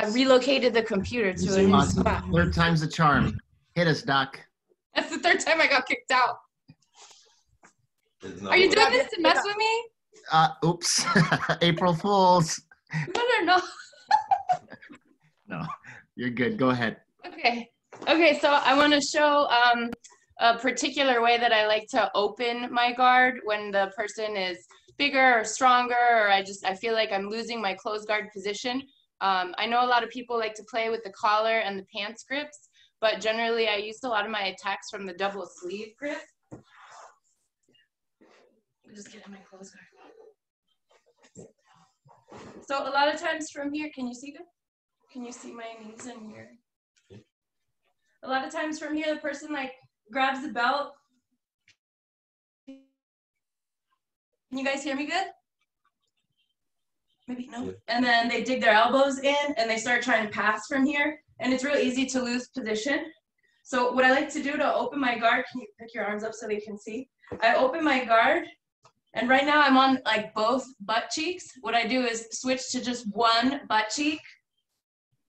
I relocated the computer to a new Awesome. spot. Third time's the charm. Hit us, Doc. That's the third time I got kicked out. No Are you doing this to mess with me? Uh, oops. April Fools. No, no, no. No, you're good. Go ahead. Okay. Okay, so I want to show um, a particular way that I like to open my guard when the person is bigger or stronger, or I just I feel like I'm losing my closed guard position. Um, I know a lot of people like to play with the collar and the pants grips, but generally I used a lot of my attacks from the double sleeve grip. Just get in my closed guard. So a lot of times from here, can you see good? Can you see my knees in here? a lot of times from here, the person like grabs the belt. Can you guys hear me good? Maybe no. Yeah. And then they dig their elbows in and they start trying to pass from here. And it's real easy to lose position. So what I like to do to open my guard, can you pick your arms up so they can see? I open my guard and right now I'm on like both butt cheeks. What I do is switch to just one butt cheek.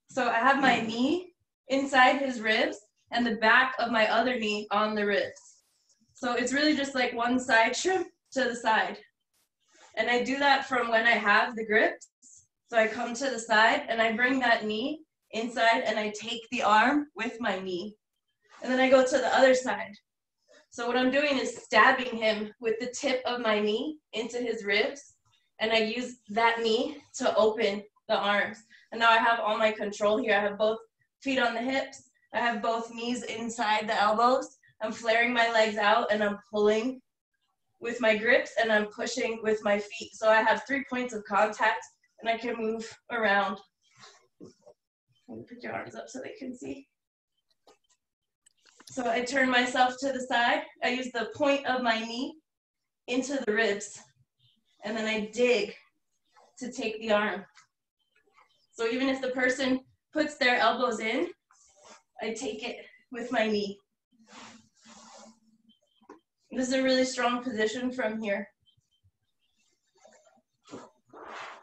So I have my knee inside his ribs and the back of my other knee on the ribs. So it's really just like one side shrimp to the side. And I do that from when I have the grips. So I come to the side and I bring that knee inside and I take the arm with my knee. And then I go to the other side. So what I'm doing is stabbing him with the tip of my knee into his ribs. And I use that knee to open the arms. And now I have all my control here. I have both feet on the hips. I have both knees inside the elbows. I'm flaring my legs out and I'm pulling with my grips and I'm pushing with my feet. So I have three points of contact and I can move around. Put your arms up so they can see. So I turn myself to the side. I use the point of my knee into the ribs and then I dig to take the arm. So even if the person puts their elbows in, I take it with my knee. This is a really strong position from here.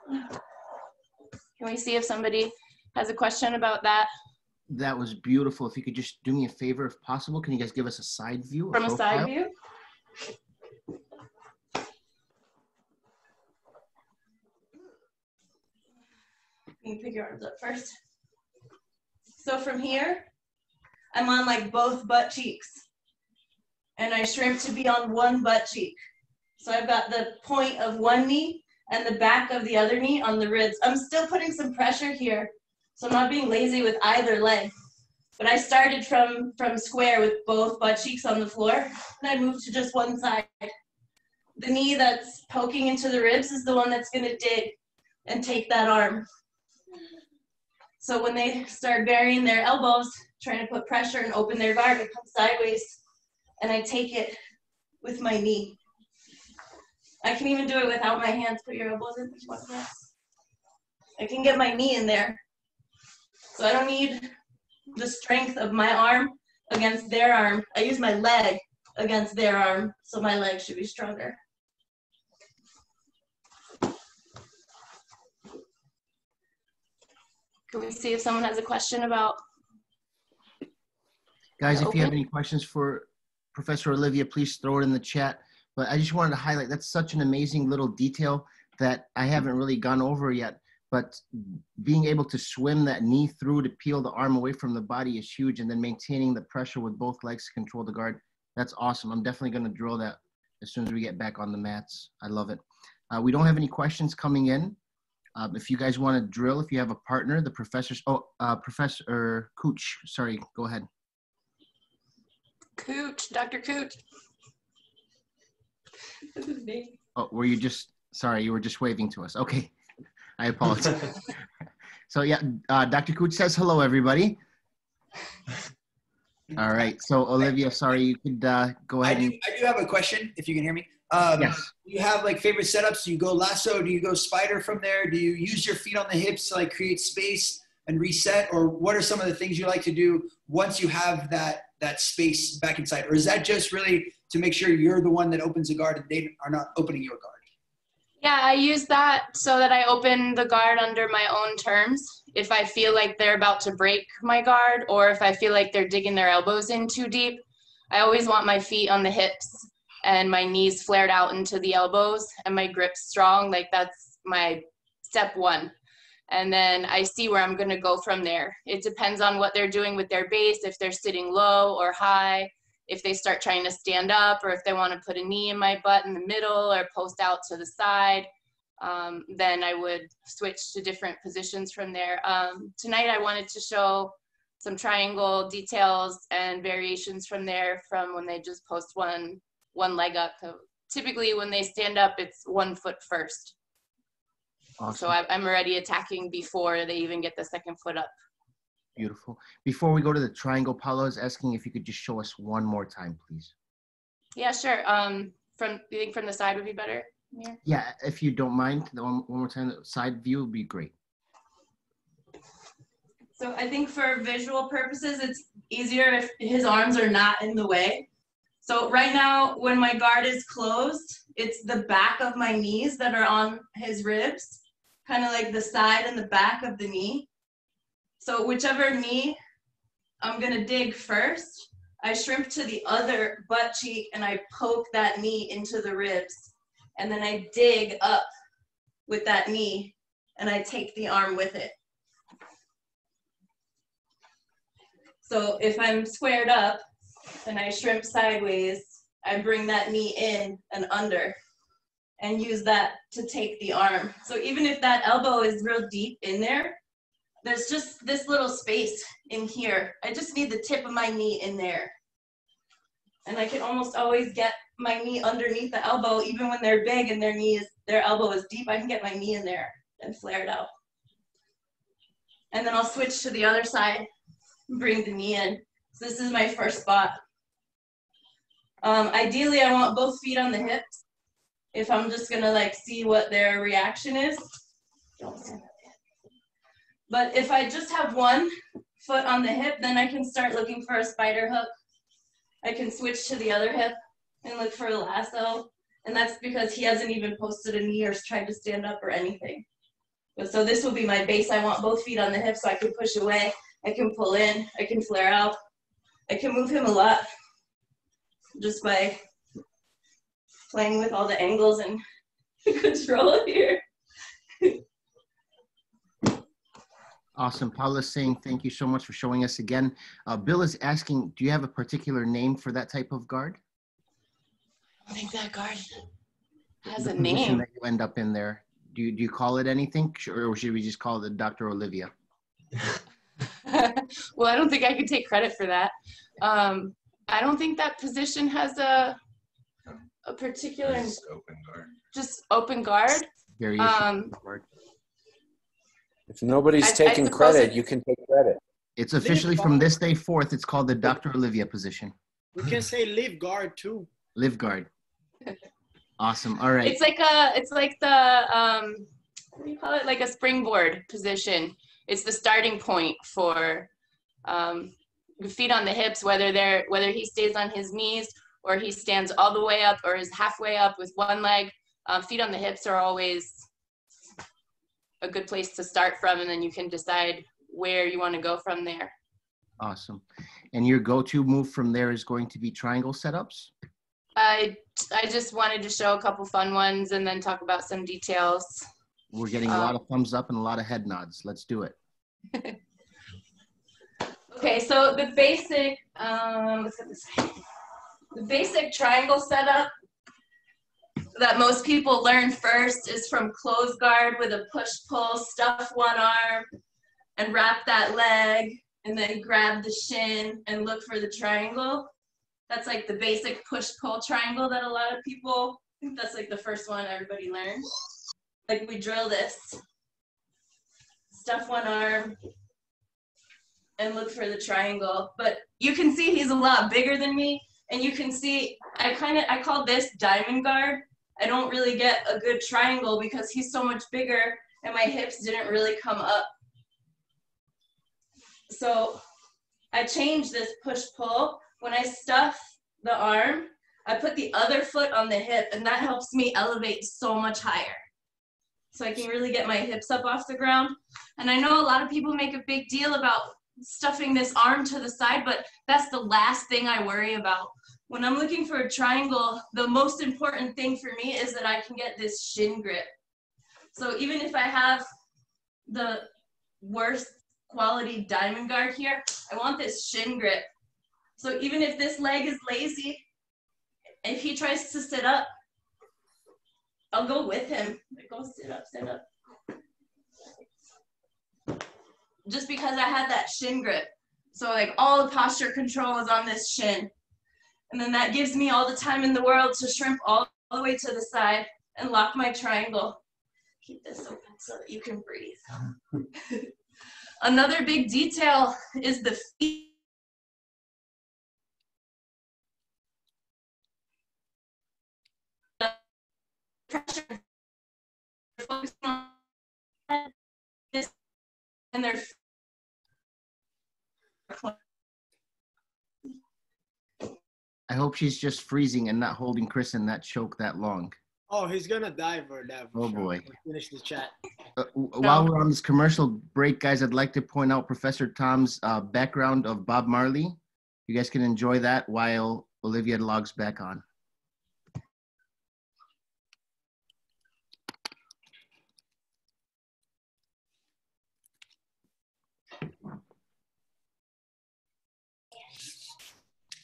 Can we see if somebody has a question about that That was beautiful. If you could just do me a favor, if possible, can you guys give us a side view? from a side view? You can pick your arms up first. So from here, I'm on like both butt cheeks. And I shrimp to be on one butt cheek. So I've got the point of one knee and the back of the other knee on the ribs. I'm still putting some pressure here. So I'm not being lazy with either leg. But I started from, from square with both butt cheeks on the floor, and I moved to just one side. The knee that's poking into the ribs is the one that's gonna dig and take that arm. So when they start burying their elbows, trying to put pressure and open their guard, it come sideways, and I take it with my knee. I can even do it without my hands. Put your elbows in. I can get my knee in there. So I don't need the strength of my arm against their arm. I use my leg against their arm, so my leg should be stronger. Can we see if someone has a question about? Guys, if you have any questions for Professor Olivia, please throw it in the chat. But I just wanted to highlight that's such an amazing little detail that I haven't really gone over yet. But being able to swim that knee through to peel the arm away from the body is huge, and then maintaining the pressure with both legs to control the guard. That's awesome. I'm definitely going to drill that as soon as we get back on the mats. I love it. Uh, we don't have any questions coming in. Um, if you guys want to drill, if you have a partner, the professor's, oh, uh, Professor Cooch, sorry, go ahead. Cooch, Dr. Cooch. That's his name. Oh, were you just, sorry, you were just waving to us. Okay, I apologize. so yeah, uh, Dr. Cooch says hello, everybody. All right, so Olivia, sorry, you could uh, go I ahead do, and, I do have a question, if you can hear me. Um, yes. Do you have like favorite setups? Do you go lasso? Do you go spider from there? Do you use your feet on the hips to like create space and reset? Or what are some of the things you like to do once you have that that space back inside? Or is that just really to make sure you're the one that opens the guard and they are not opening your guard? Yeah, I use that so that I open the guard under my own terms. If I feel like they're about to break my guard or if I feel like they're digging their elbows in too deep, I always want my feet on the hips and my knees flared out into the elbows and my grip strong. Like that's my step one. And then I see where I'm going to go from there. It depends on what they're doing with their base, if they're sitting low or high, if they start trying to stand up, or if they want to put a knee in my butt in the middle or post out to the side. Um, then I would switch to different positions from there. Um, tonight I wanted to show some triangle details and variations from there from when they just post one one leg up. So typically when they stand up, it's one foot first. Awesome. So I, I'm already attacking before they even get the second foot up. Beautiful. Before we go to the triangle, Paula is asking if you could just show us one more time, please. Yeah, sure. Um, from you think from the side would be better? Yeah. Yeah, if you don't mind, the one, one more time, the side view would be great. So I think for visual purposes, it's easier if his arms are not in the way. So right now, when my guard is closed, it's the back of my knees that are on his ribs, kind of like the side and the back of the knee. So whichever knee I'm gonna dig first, I shrimp to the other butt cheek and I poke that knee into the ribs. And then I dig up with that knee and I take the arm with it. So if I'm squared up and I shrimp sideways, I bring that knee in and under and use that to take the arm. So even if that elbow is real deep in there, there's just this little space in here. I just need the tip of my knee in there. And I can almost always get my knee underneath the elbow, even when they're big and their knee is, their elbow is deep, I can get my knee in there and flare it out. And then I'll switch to the other side, bring the knee in. So this is my first spot. Um, ideally, I want both feet on the hips. If I'm just gonna like see what their reaction is. But if I just have one foot on the hip, then I can start looking for a spider hook. I can switch to the other hip and look for a lasso. And that's because he hasn't even posted a knee or tried to stand up or anything. But so this will be my base. I want both feet on the hip so I can push away. I can pull in. I can flare out. I can move him a lot just by playing with all the angles and control here. Awesome. Paula's saying thank you so much for showing us again. Uh, Bill is asking, do you have a particular name for that type of guard? I think that guard has The a position name. That you end up in there. Do you, do you call it anything or should we just call it Dr. Olivia? well, I don't think I could take credit for that. Um, I don't think that position has a a particular Just open guard. just open guard. Variation Um, of the guard. If nobody's I- I taking suppose credit, it- you can take credit. It's officially from this day forth, it's called the Dr. Olivia position. We can say live guard too. Live guard. Awesome. All right. It's like a it's like the um what do you call it? Like a springboard position. It's the starting point for um feet on the hips, whether they're whether he stays on his knees or he stands all the way up or is halfway up with one leg. Um, feet on the hips are always a good place to start from, and then you can decide where you want to go from there. Awesome. And your go-to move from there is going to be triangle setups? I I just wanted to show a couple fun ones and then talk about some details. We're getting a Um, lot of thumbs up and a lot of head nods. Let's do it. Okay, so the basic, um, let's get this. The basic triangle setup that most people learn first is from close guard with a push pull, stuff one arm, and wrap that leg, and then grab the shin and look for the triangle. That's like the basic push pull triangle that a lot of people, that's like the first one everybody learns. Like we drill this. Stuff one arm, and look for the triangle. But you can see he's a lot bigger than me. And you can see, I kind of, I call this diamond guard. I don't really get a good triangle because he's so much bigger and my hips didn't really come up. So I change this push pull. When I stuff the arm, I put the other foot on the hip and that helps me elevate so much higher. so I can really get my hips up off the ground. And I know a lot of people make a big deal about stuffing this arm to the side, but that's the last thing I worry about. When I'm looking for a triangle, the most important thing for me is that I can get this shin grip. So even if I have the worst quality diamond guard here, I want this shin grip. So even if this leg is lazy, if he tries to sit up, I'll go with him. Go sit up, sit up. Just because I had that shin grip. So like all the posture control is on this shin. And then that gives me all the time in the world to shrimp all, the way to the side and lock my triangle. Keep this open so that you can breathe. Another big detail is the feet. Pressure. Focusing on this and their I hope she's just freezing and not holding Chris in that choke that long. Oh, he's gonna die for that. for Oh, sure. boy. We'll Finish the chat. Uh, while we're on this commercial break, guys, I'd like to point out Professor Tom's uh, background of Bob Marley. You guys can enjoy that while Olivia logs back on.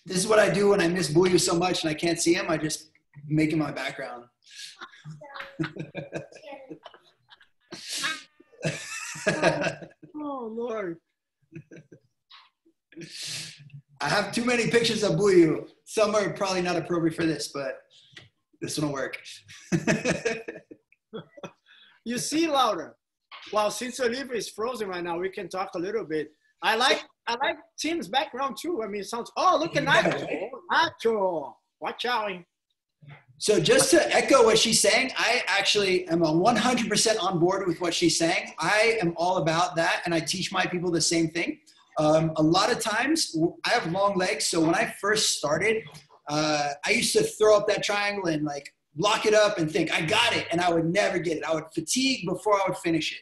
This is what I do when I miss Buiu so much and I can't see him. I just make him my background. Oh Lord. I have too many pictures of Buiu. Some are probably not appropriate for this, but this one will work. You see, Laura. Well, since Olivia is frozen right now, we can talk a little bit. I like I like Tim's background too. I mean, it sounds. Oh, look at Nacho. Nacho. Watch out. So just to echo what she's saying, I actually am a 100% on board with what she's saying. I am all about that, and I teach my people the same thing. Um, a lot of times, I have long legs, so when I first started, uh, I used to throw up that triangle and like lock it up and think I got it, and I would never get it. I would fatigue before I would finish it.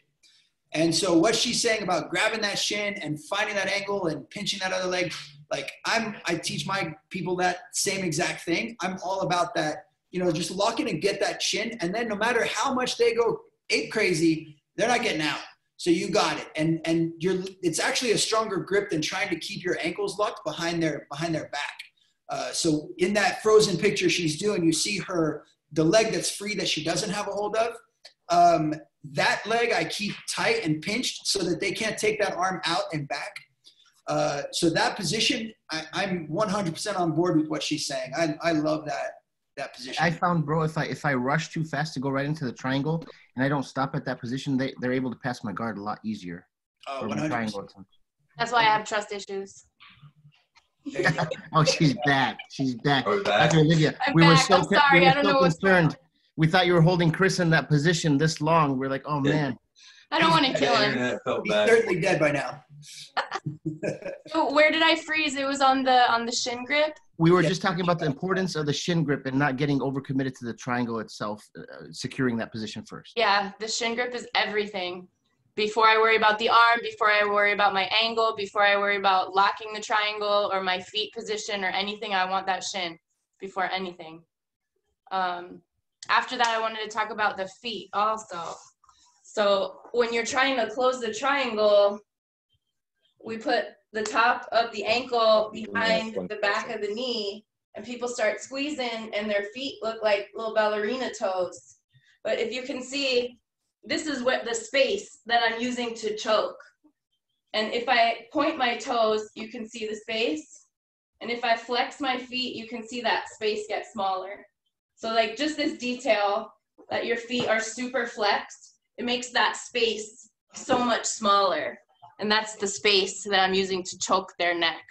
And so what she's saying about grabbing that shin and finding that angle and pinching that other leg, like I'm, I teach my people that same exact thing. I'm all about that you know, just lock in and get that chin. And then no matter how much they go ape crazy, they're not getting out. So you got it. And and you're it's actually a stronger grip than trying to keep your ankles locked behind their behind their back. Uh, so in that frozen picture she's doing, you see her the leg that's free that she doesn't have a hold of. Um, that leg I keep tight and pinched so that they can't take that arm out and back. Uh, so that position, I, I'm 100% on board with what she's saying. I, I love that that position. I found, bro, if I if I rush too fast to go right into the triangle and I don't stop at that position, they they're able to pass my guard a lot easier. Uh, Or 100%. That's why I have trust issues. Oh, she's back. She's back. Or. Dr. Olivia, I'm we were so I'm sorry. we were I don't so know what's concerned. We thought you were holding Chris in that position this long. We're like, oh man. I don't want to kill him. internet felt He's certainly dead by now. So where did I freeze? It was on the on the shin grip. We were Yeah. just talking about the importance of the shin grip and not getting overcommitted to the triangle itself, uh, securing that position first. Yeah, the shin grip is everything. Before I worry about the arm, before I worry about my angle, before I worry about locking the triangle or my feet position or anything, I want that shin before anything. Um, after that, I wanted to talk about the feet also. So when you're trying to close the triangle, we put the top of the ankle behind the back of the knee, and people start squeezing, and their feet look like little ballerina toes. But if you can see, this is what the space that I'm using to choke. And if I point my toes, you can see the space. And if I flex my feet, you can see that space get smaller. So like just this detail that your feet are super flexed, it makes that space so much smaller. And that's the space that I'm using to choke their neck.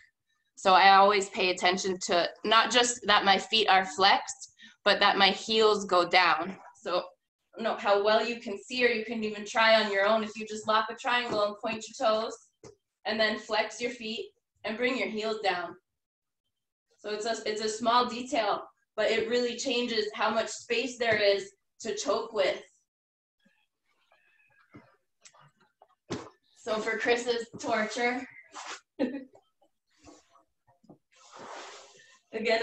So I always pay attention to not just that my feet are flexed, but that my heels go down. So I don't know how well you can see, or you can even try on your own if you just lock a triangle and point your toes, and then flex your feet and bring your heels down. So it's a it's a small detail, but it really changes how much space there is to choke with. So for Chris's torture, again,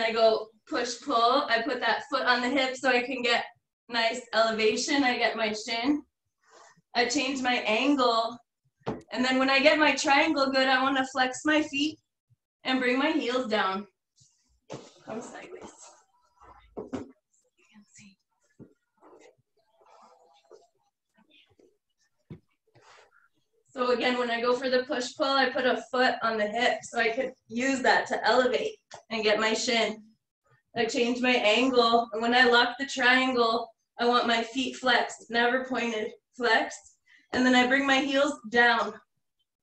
I go push pull. I put that foot on the hip so I can get nice elevation. I get my shin. I change my angle. And then when I get my triangle good, I want to flex my feet and bring my heels down. Come sideways. So again, when I go for the push pull, I put a foot on the hip so I could use that to elevate and get my shin. I change my angle, and when I lock the triangle, I want my feet flexed, never pointed, flexed. And then I bring my heels down.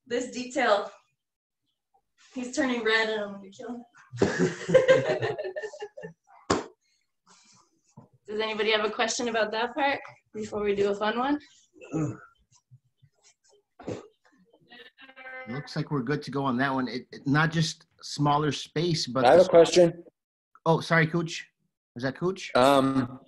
This detail. He's turning red and I'm gonna kill him. Does anybody have a question about that part before we do a fun one? Mm. Looks like we're good to go on that one. It, it- not just smaller space, but I have a question. oh, sorry, Cooch. Is that Cooch? Um,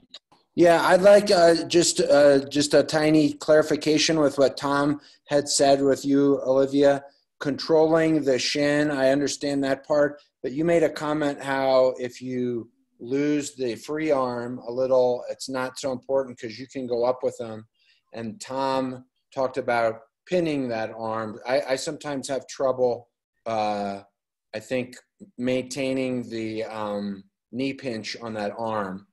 yeah, I'd like uh, just uh, just a tiny clarification with what Tom had said with you, Olivia. Controlling the shin, I understand that part, but you made a comment how if you lose the free arm a little, it's not so important because you can go up with them. And Tom talked about pinning that arm. I, I sometimes have trouble. Uh, I think maintaining the um, knee pinch on that arm.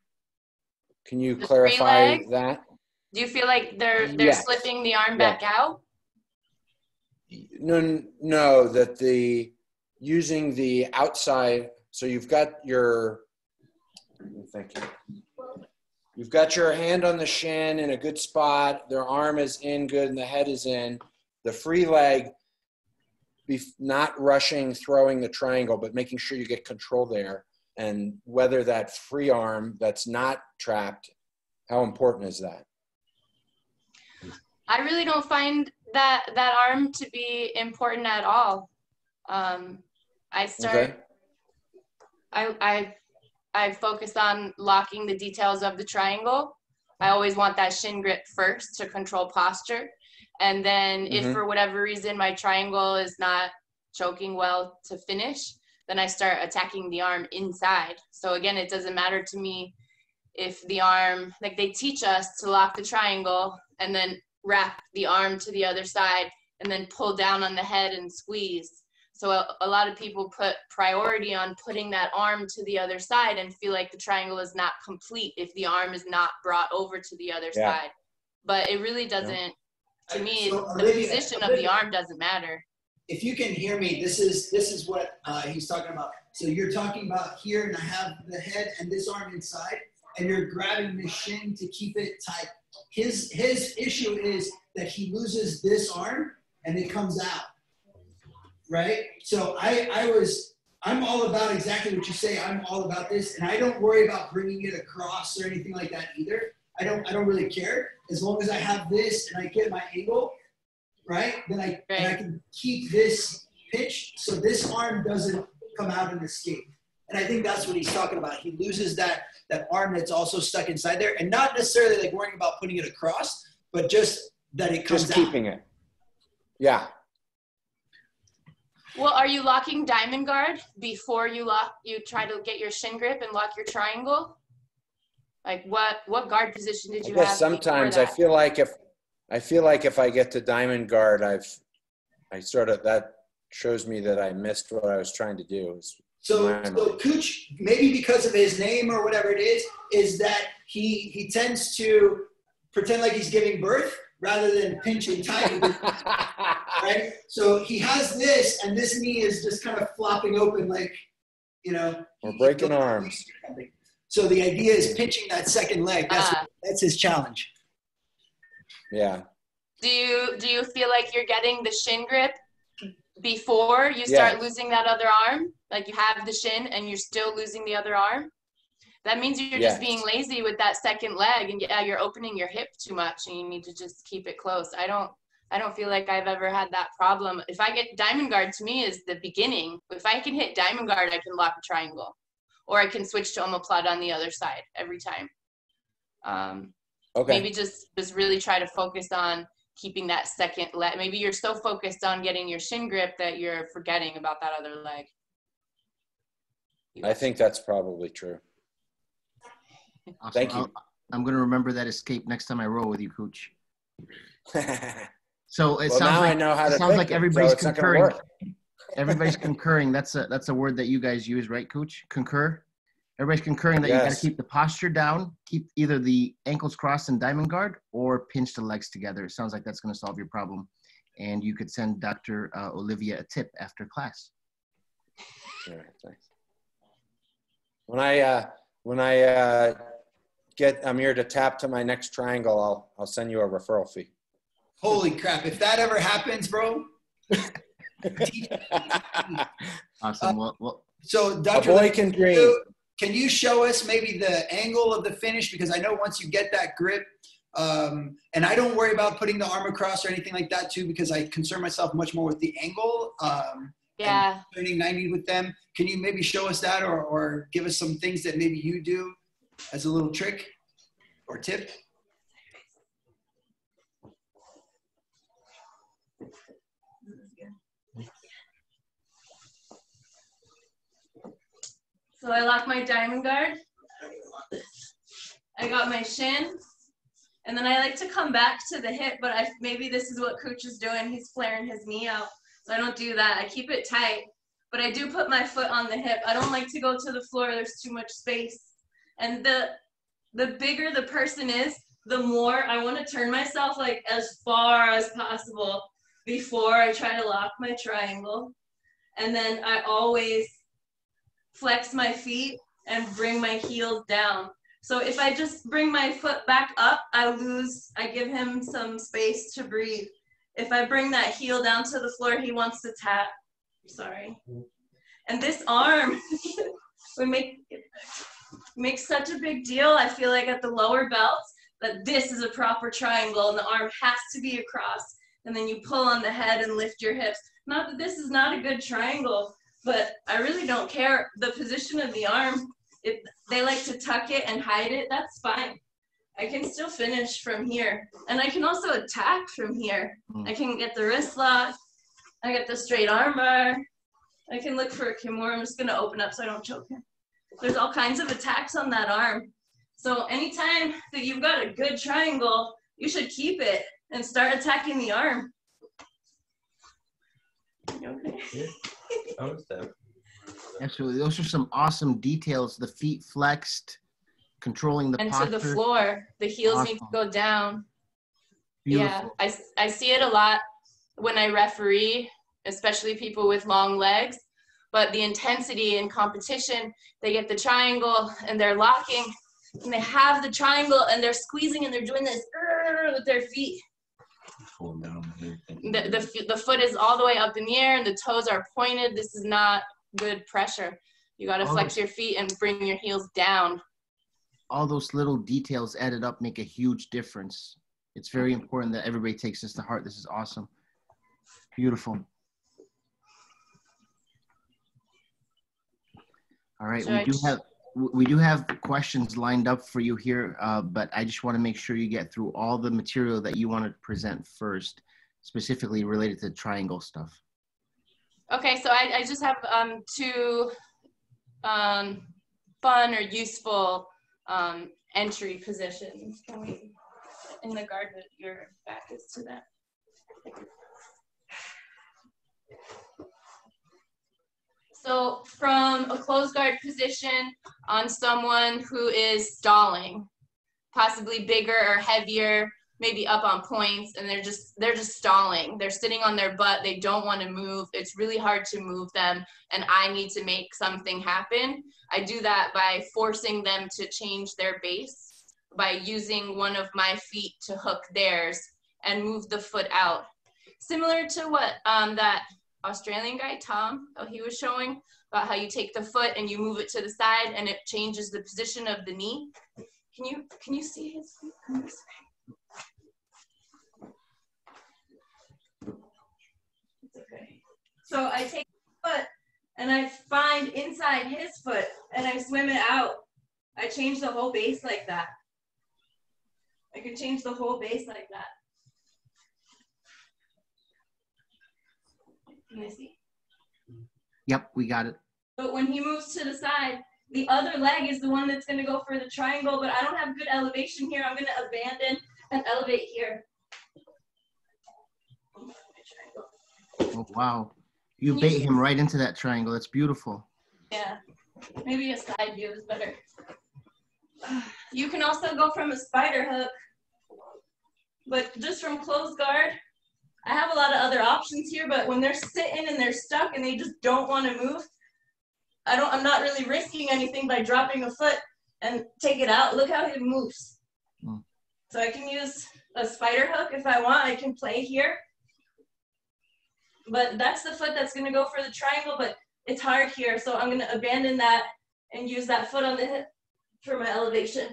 Can you The clarify that? Do you feel like they're they're Yes. slipping the arm Yeah. back out? No, no, that the using the outside. So you've got your. Thank you. You've got your hand on the shin in a good spot. Their arm is in good, and the head is in. The free leg, be not rushing, throwing the triangle, but making sure you get control there. And whether that free arm that's not trapped, how important is that? I really don't find that that arm to be important at all. Um, I start. Okay. I I I focus on locking the details of the triangle. I always want that shin grip first to control posture, and then if Mhm. for whatever reason my triangle is not choking well to finish, then I start attacking the arm inside. So again, it doesn't matter to me if the arm like they teach us to lock the triangle and then wrap the arm to the other side and then pull down on the head and squeeze. So a, a lot of people put priority on putting that arm to the other side and feel like the triangle is not complete if the arm is not brought over to the other Yeah. side. But it really doesn't. To me, So, the Olivia- position of the arm doesn't matter. if you can hear me, this is this is what uh, he's talking about. So you're talking about here, and I have the head and this arm inside, and you're grabbing the shin to keep it tight. His his issue is that he loses this arm and it comes out, right? So I I was I'm all about exactly what you say. I'm all about this, and I don't worry about bringing it across or anything like that either. I don't I don't really care as long as I have this and I get my angle right? Then I and I can keep this pitch so this arm doesn't come out and escape. And I think that's what he's talking about. He loses that that arm that's also stuck inside there, and not necessarily like worrying about putting it across, but just that it comes Just out. keeping it. Yeah. Well, are you locking diamond guard before you lock? You try to get your shin grip and lock your triangle. Like what? What guard position did I you have? guess before sometimes I feel like if I feel like if I get to diamond guard, I've I sort of that shows me that I missed what I was trying to do. So, Right. so Cooch, maybe because of his name or whatever it is, is that he he tends to pretend like he's giving birth rather than pinch and tight. right? So he has this, and this knee is just kind of flopping open, like, you know. We're breaking arms. So the idea is pinching that second leg. That's Ah. that's his challenge. yeah. Do you do you feel like you're getting the shin grip before you start Yes. losing that other arm? Like you have the shin and you're still losing the other arm? That means you're Yes. just being lazy with that second leg and yeah, you're opening your hip too much and you need to just keep it close. I don't I don't feel like I've ever had that problem. If I get diamond guard to me is the beginning. If I can hit diamond guard, I can lock a triangle. Or I can switch to omoplata on the other side every time. Um, Okay. maybe just just really try to focus on keeping that second leg. Maybe you're so focused on getting your shin grip that you're forgetting about that other leg. I think that's probably true. Awesome. Thank you. I'll- I'm going to remember that escape next time I roll with you, Cooch. So it well, sounds now like I know how it sounds like everybody's not concurring. Everybody's concurring. That's a that's a word that you guys use, right, Cooch? Concur. Everybody's concurring that you got to keep the posture down, keep either the ankles crossed in diamond guard, or pinch the legs together. It sounds like that's going to solve your problem, and you could send Dr. Uh, Olivia a tip after class. All right, thanks. When I uh, when I uh, get Amir to tap to my next triangle, I'll I'll send you a referral fee. Holy crap! If that ever happens, bro. Awesome. well, well, So, A Dr. boy can dream. Can you show us maybe the angle of the finish? Because I know once you get that grip, um, and I don't worry about putting the arm across or anything like that too, because I concern myself much more with the angle. Um, Yeah. training 90 with them. Can you maybe show us that or, or give us some things that maybe you do as a little trick or tip? So I lock my diamond guard. I got my shin. And then I like to come back to the hip, but I maybe this is what coach is doing. He's flaring his knee out. So I don't do that. I keep it tight, but I do put my foot on the hip. I don't like to go to the floor. There's too much space. And the the bigger the person is, the more I want to turn myself like as far as possible before I try to lock my triangle. And then I always flex my feet and bring my heels down. So if I just bring my foot back up, I lose, I give him some space to breathe. If I bring that heel down to the floor, he wants to tap. Sorry. Mm-hmm. And this arm, we make make such a big deal. I feel like at the lower belts that this is a proper triangle and the arm has to be across. And then you pull on the head and lift your hips. Not that this is not a good triangle, but I really don't care. The position of the arm, if they like to tuck it and hide it, that's fine. I can still finish from here. And I can also attack from here. Mm. I can get the wrist lock. I get the straight arm bar. I can look for a Kimura. I'm just gonna open up so I don't choke him. There's all kinds of attacks on that arm. So anytime that you've got a good triangle, you should keep it and start attacking the arm. You okay? absolutely. Those are some awesome details. The feet flexed, controlling the and posture. to the floor. The heels need to go down. Beautiful. Yeah, I see it a lot when I referee, especially people with long legs. But the intensity in competition, they get the triangle and they're locking, and they have the triangle and they're squeezing and they're doing this uh, with their feet. The, the, the foot is all the way up in the air and the toes are pointed. This is not good pressure. You got to flex your feet and bring your heels down. all those little details added up make a huge difference. It's very important that everybody takes this to heart. This is awesome. Beautiful. All right, we do Judge. have we do have questions lined up for you here, uh, but I just want to make sure you get through all the material that you want to present first, specifically related to triangle stuff. Okay, so I, I just have um, two um, fun or useful um, entry positions. Can we, in the guard, that your back is to that. So from a closed guard position on someone who is stalling, possibly bigger or heavier, maybe up on points, and they're just they're just stalling. They're sitting on their butt. They don't want to move. It's really hard to move them, and I need to make something happen. I do that by forcing them to change their base by using one of my feet to hook theirs and move the foot out. Similar to what um, that Australian guy, Tom, he was showing about how you take the foot and you move it to the side and it changes the position of the knee. Can you, can you see his feet? Okay. So I take the foot and I find inside his foot and I swim it out. I change the whole base like that. I can change the whole base like that. Can I see? Yep, we got it. But when he moves to the side, the other leg is the one that's gonna go for the triangle, but I don't have good elevation here. I'm gonna abandon and elevate here. Oh, wow. You Can bait see- him right into that triangle. That's beautiful. Yeah, maybe a side view is better. You can also go from a spider hook, but just from closed guard, I have a lot of other options here, but when they're sitting and they're stuck and they just don't want to move, I don't, I'm not really risking anything by dropping a foot and take it out. Look how it moves. Hmm. So I can use a spider hook if I want. I can play here. But that's the foot that's gonna go for the triangle, but it's hard here, so I'm gonna abandon that and use that foot on the hip for my elevation.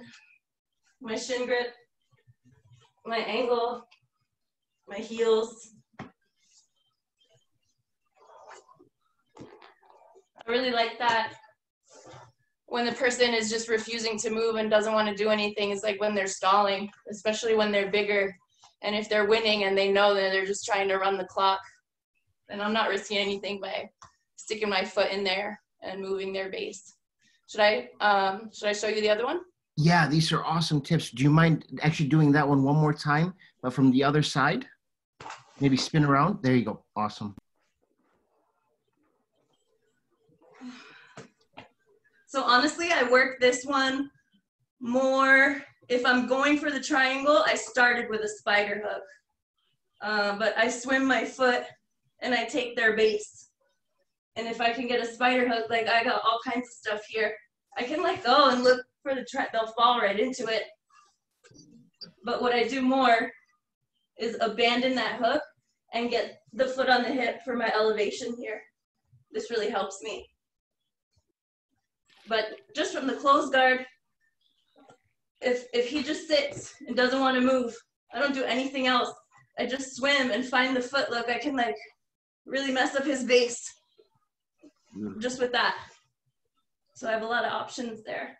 My shin grip, my angle, my heels. I really like that. When the person is just refusing to move and doesn't want to do anything, it's like when they're stalling, especially when they're bigger. And if they're winning and they know that they're just trying to run the clock, then I'm not risking anything by sticking my foot in there and moving their base. Should I um, should I show you the other one? Yeah, these are awesome tips. Do you mind actually doing that one one more time, but from the other side? Maybe spin around. There you go. Awesome. So honestly, I work this one more. If I'm going for the triangle, I started with a spider hook. Uh, but I swim my foot and I take their base. And if I can get a spider hook, like I got all kinds of stuff here, I can let go and look for the tri- they'll fall right into it. But what I do more is abandon that hook and get the foot on the hip for my elevation here. This really helps me. But just from the closed guard, if if he just sits and doesn't want to move, I don't do anything else. I just swim and find the foot look. I can like really mess up his base mm. just with that. So I have a lot of options there.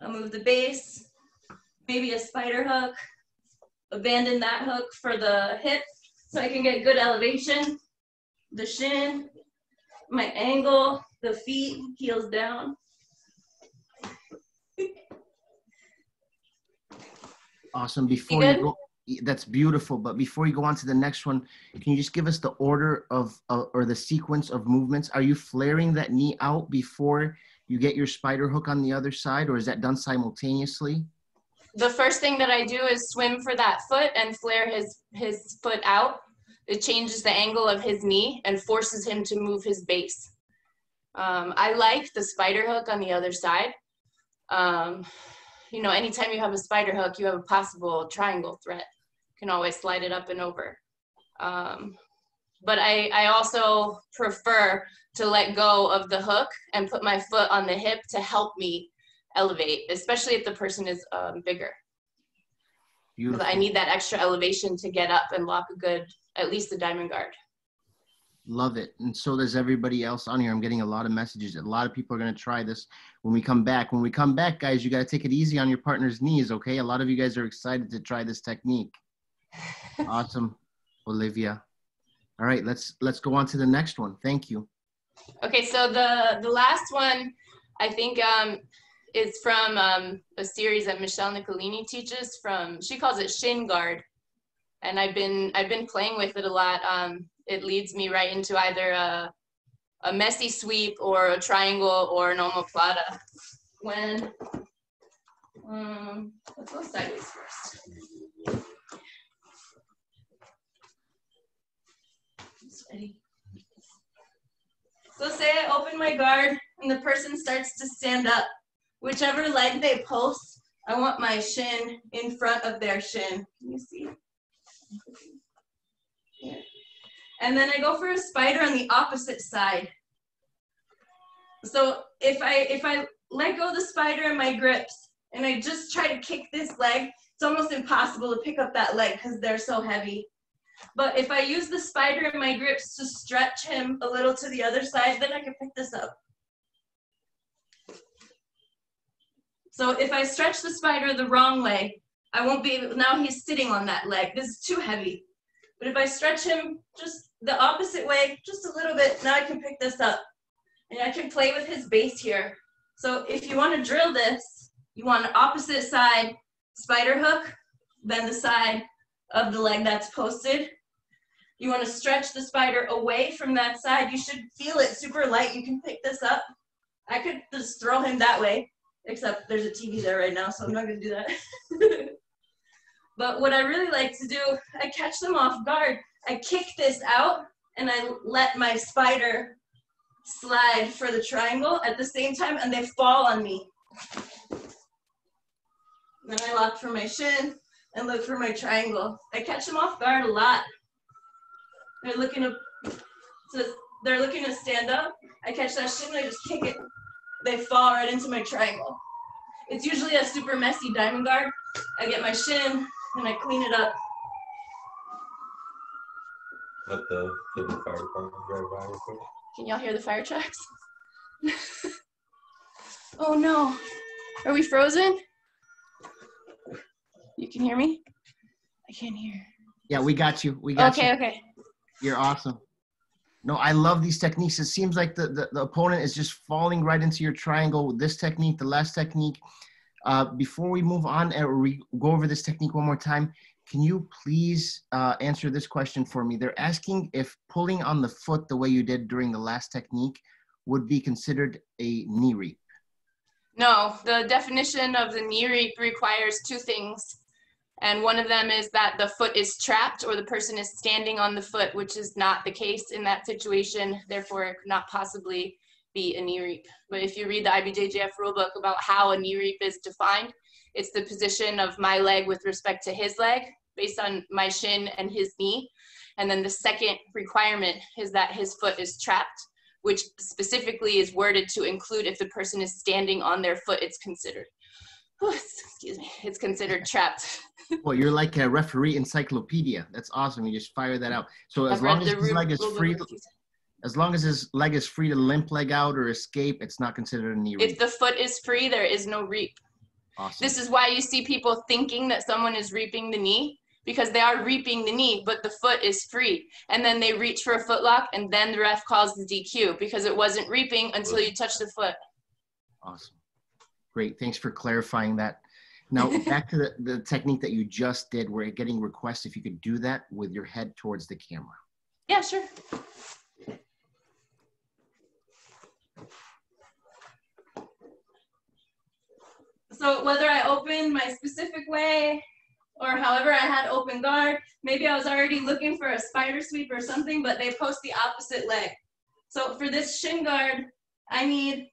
I'll move the base, maybe a spider hook, abandon that hook for the hip so I can get good elevation, the shin, my angle, the feet, heels down. Awesome. Before you good? go, that's beautiful. But before you go on to the next one, can you just give us the order of uh, or the sequence of movements? Are you flaring that knee out before you get your spider hook on the other side, or is that done simultaneously? The first thing that I do is swim for that foot and flare his, his foot out. It changes the angle of his knee and forces him to move his base. Um, I like the spider hook on the other side. Um, you know, anytime you have a spider hook, you have a possible triangle threat. You can always slide it up and over. Um, but I, I also prefer to let go of the hook and put my foot on the hip to help me elevate, especially if the person is um, bigger. Beautiful. I need that extra elevation to get up and lock a good, at least a diamond guard. Love it. And so does everybody else on here. I'm getting a lot of messages. A lot of people are going to try this when we come back. When we come back, guys, you got to take it easy on your partner's knees, okay? A lot of you guys are excited to try this technique. awesome, Olivia. All right, let's let's go on to the next one. Thank you. Okay, so the the last one, I think, um, is from um, a series that Michelle Nicolini teaches. From she calls it Shin Guard, and I've been I've been playing with it a lot. Um, it leads me right into either a a messy sweep or a triangle or an omoplata. When um, let's go sideways first. Ready? So say I open my guard and the person starts to stand up. Whichever leg they post, I want my shin in front of their shin. Can you see? And then I go for a spider on the opposite side. So if I if I let go the spider in my grips and I just try to kick this leg, it's almost impossible to pick up that leg because they're so heavy. But if I use the spider in my grips to stretch him a little to the other side, then I can pick this up. So if I stretch the spider the wrong way, I won't be now he's sitting on that leg. This is too heavy. But if I stretch him just the opposite way, just a little bit. Now I can pick this up and I can play with his base here. So if you want to drill this, you want an opposite side spider hook, then the side of the leg that's posted. You want to stretch the spider away from that side. You should feel it super light. You can pick this up. I could just throw him that way, except there's a TV there right now, so I'm not to do that. but what I really like to do, I catch them off guard. I kick this out and I let my spider slide for the triangle at the same time and they fall on me. Then I lock for my shin and look for my triangle. I catch them off guard a lot. They're looking to, so they're looking to stand up. I catch that shin and I just kick it. They fall right into my triangle. It's usually a super messy diamond guard. I get my shin and I clean it up. Let the, the fire department drive by real quick. Can y'all hear the fire trucks? oh no. Are we frozen? You can hear me? I can't hear. Yeah, we got you. We got Okay, you. Okay, okay. You're awesome. No, I love these techniques. It seems like the, the, the opponent is just falling right into your triangle with this technique, the last technique. Uh, before we move on and we go over this technique one more time, can you please uh, answer this question for me? They're asking if pulling on the foot the way you did during the last technique would be considered a knee reap. No, the definition of the knee reap requires two things. And one of them is that the foot is trapped or the person is standing on the foot, which is not the case in that situation. Therefore, it could not possibly be a knee reap. But if you read the IBJJF rulebook about how a knee reap is defined, it's the position of my leg with respect to his leg based on my shin and his knee. And then the second requirement is that his foot is trapped, which specifically is worded to include if the person is standing on their foot, it's considered. Oh, excuse me, it's considered trapped. Well, you're like a referee encyclopedia. That's awesome. You just fire that out. So as I've long as his leg is free, as long as his leg is free to limp leg out or escape, it's not considered a knee reap. If the foot is free, there is no reap. Awesome. This is why you see people thinking that someone is reaping the knee because they are reaping the knee, but the foot is free. And then they reach for a foot lock, and then the ref calls the DQ because it wasn't reaping until you touch the foot. Awesome. Great. Thanks for clarifying that. Now, back to the, the technique that you just did, where you're getting requests if you could do that with your head towards the camera. Yeah, sure. So whether I opened my specific way or however I had open guard, maybe I was already looking for a spider sweep or something, but they post the opposite leg. So for this shin guard, I need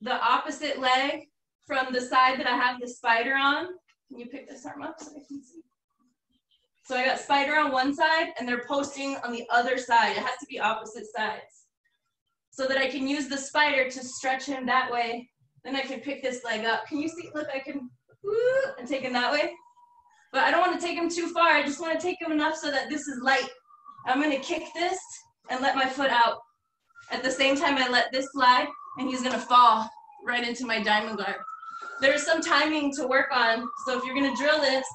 the opposite leg from the side that I have the spider on. Can you pick this arm up so I can see? So I got spider on one side and they're posting on the other side. It has to be opposite sides. So that I can use the spider to stretch him that way. Then I can pick this leg up. Can you see? Look, I can, woo, and take him that way. But I don't want to take him too far. I just want to take him enough so that this is light. I'm gonna kick this and let my foot out. At the same time, I let this slide and he's gonna fall right into my diamond guard. There's some timing to work on. So if you're gonna drill this,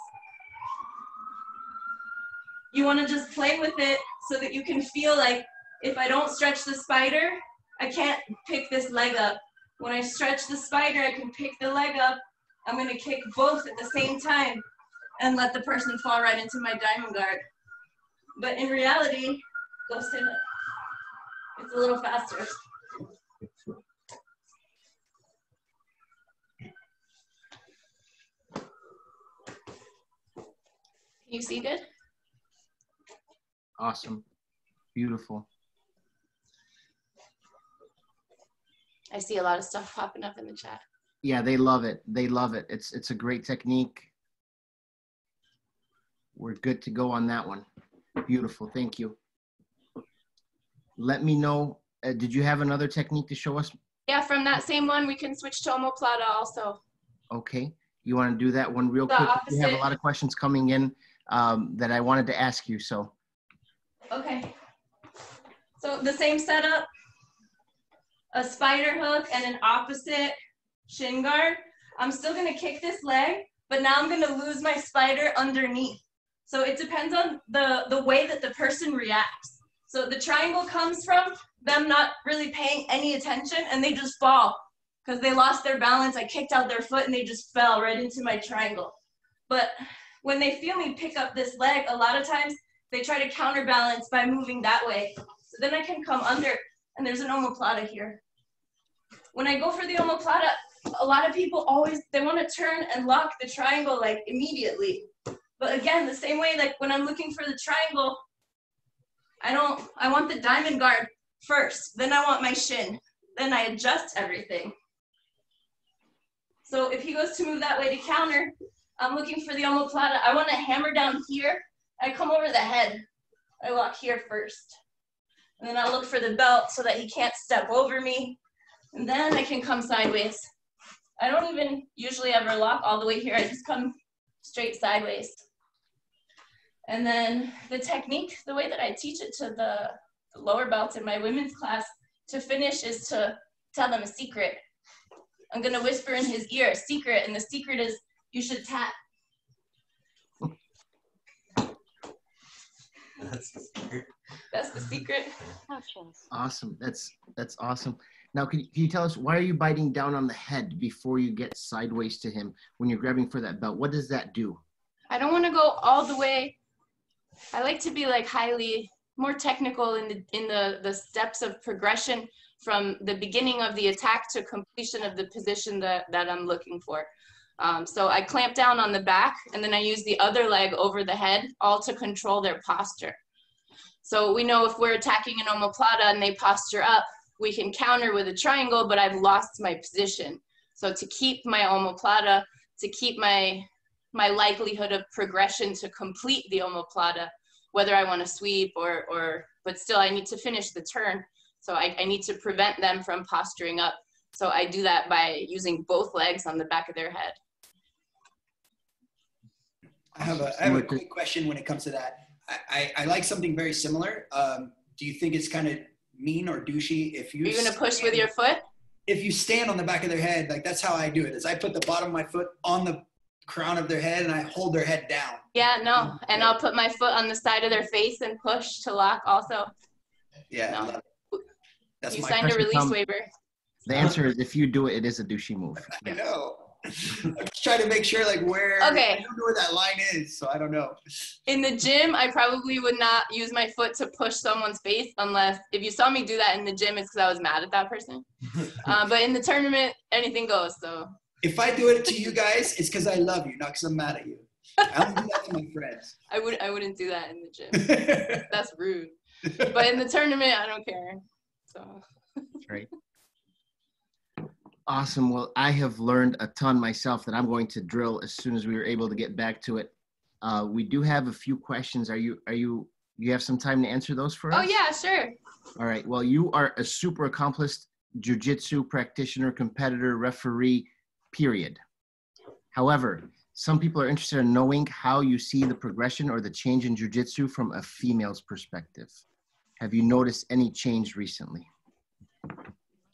you want to just play with it so that you can feel like if I don't stretch the spider, I can't pick this leg up. When I stretch the spider, I can pick the leg up. I'm going to kick both at the same time and let the person fall right into my diamond guard. But in reality, go stand up. It's a little faster. You see good? Awesome. Beautiful. I see a lot of stuff popping up in the chat. Yeah, they love it. They love it. It's it's a great technique. We're good to go on that one. Beautiful. Thank you. Let me know. Uh, did you have another technique to show us? Yeah, from that same one, we can switch to omoplata also. Okay. You want to do that one real The quick? We have a lot of questions coming in um, that I wanted to ask you. So Okay. So the same setup, a spider hook and an opposite shin guard. I'm still gonna kick this leg, but now I'm gonna lose my spider underneath. So it depends on the, the way that the person reacts. So the triangle comes from them not really paying any attention and they just fall because they lost their balance. I kicked out their foot and they just fell right into my triangle. But when they feel me pick up this leg, a lot of times they try to counterbalance by moving that way. So then I can come under and there's an omoplata here. When I go for the omoplata, a lot of people always, they want to turn and lock the triangle like immediately. But again, the same way, like when I'm looking for the triangle, I don't, I want the diamond guard first, then I want my shin, then I adjust everything. So if he goes to move that way to counter, I'm looking for the omoplata. I want to hammer down here. I come over the head. I lock here first. And then I'll look for the belt so that he can't step over me. And then I can come sideways. I don't even usually ever lock all the way here. I just come straight sideways. And then the technique, the way that I teach it to the, the lower belts in my women's class to finish is to tell them a secret. I'm gonna whisper in his ear a secret, and the secret is you should tap. That's the secret. That's the secret. Awesome. That's that's awesome. Now, can you, can you tell us why are you biting down on the head before you get sideways to him when you're grabbing for that belt? What does that do? I don't want to go all the way. I like to be like highly more technical in the in the the steps of progression from the beginning of the attack to completion of the position that that I'm looking for. Um, so I clamp down on the back and then I use the other leg over the head, all to control their posture. So we know if we're attacking an omoplata and they posture up, we can counter with a triangle, but I've lost my position. So to keep my omoplata, to keep my, my likelihood of progression to complete the omoplata, whether I want to sweep or, or, but still I need to finish the turn. So I, I need to prevent them from posturing up. So I do that by using both legs on the back of their head. I have a, I have a quick question when it comes to that. I, I, I like something very similar. Um, do you think it's kind of mean or douchey if you Are you gonna push with your foot? if you stand on the back of their head, like that's how I do it. Is I put the bottom of my foot on the crown of their head and I hold their head down. Yeah, no. And I'll put my foot on the side of their face and push to lock also. Yeah, No. that's you my signed a release Tom. waiver. The answer is if you do it, it is a douchey move. I know. I'm just trying to make sure like where Okay. I don't know where that line is, so I don't know. In the gym, I probably would not use my foot to push someone's face unless if you saw me do that in the gym, it's because I was mad at that person. Uh, but in the tournament, anything goes. So If I do it to you guys, it's because I love you, not because I'm mad at you. I don't do that to my friends. I would I wouldn't do that in the gym. That's rude. But in the tournament, I don't care. So Right. Awesome. Well, I have learned a ton myself that I'm going to drill as soon as we were able to get back to it. Uh, we do have a few questions. Are you are you you have some time to answer those for us? Oh yeah, sure. All right. Well, you are a super accomplished jujitsu practitioner, competitor, referee, period. However, some people are interested in knowing how you see the progression or the change in jujitsu from a female's perspective. Have you noticed any change recently?